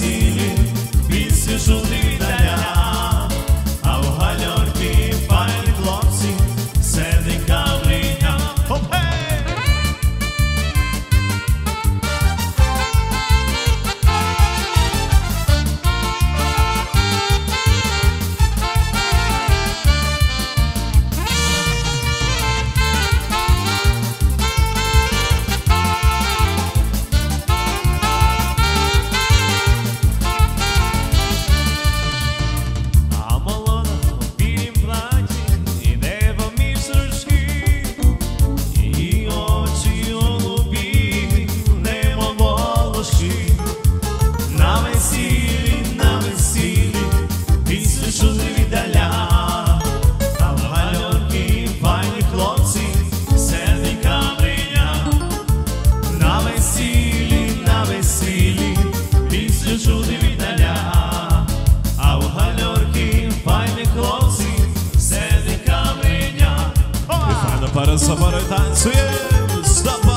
see you. Fără să fără tanțuie Stop